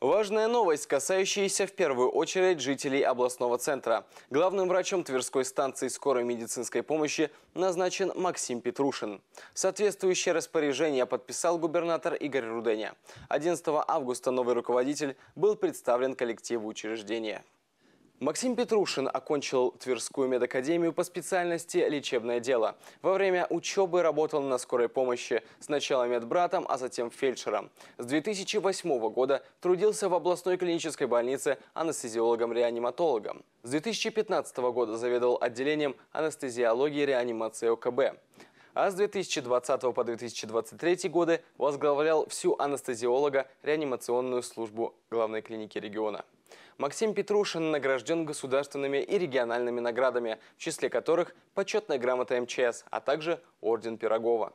Важная новость, касающаяся в первую очередь жителей областного центра. Главным врачом Тверской станции скорой медицинской помощи назначен Максим Петрушин. Соответствующее распоряжение подписал губернатор Игорь Руденя. 11 августа новый руководитель был представлен коллективу учреждения. Максим Петрушин окончил Тверскую медакадемию по специальности «Лечебное дело». Во время учебы работал на скорой помощи, сначала медбратом, а затем фельдшером. С 2008 года трудился в областной клинической больнице анестезиологом-реаниматологом. С 2015 года заведовал отделением анестезиологии и реанимации ОКБ. А с 2020 по 2023 годы возглавлял всю анестезиолого-реанимационную службу главной клиники региона. Максим Петрушин награжден государственными и региональными наградами, в числе которых почетная грамота МЧС, а также орден Пирогова.